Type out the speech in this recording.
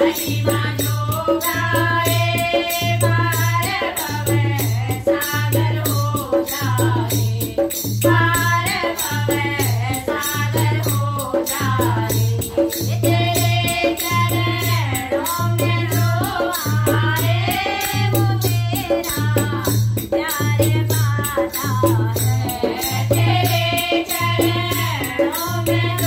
महिमा जो गाए